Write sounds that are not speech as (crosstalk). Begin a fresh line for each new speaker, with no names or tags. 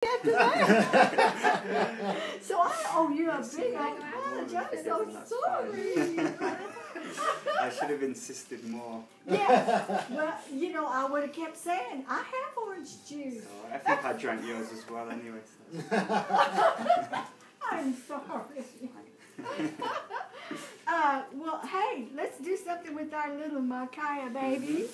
(laughs) so I owe you a big old apology. I'm so sorry. (laughs)
I should have insisted more.
yeah. (laughs) Well, you know, I would have kept saying, I have orange juice.
So I think I drank yours as well anyway. So.
I'm sorry. uh, well, hey, let's do something with our little Makaya baby.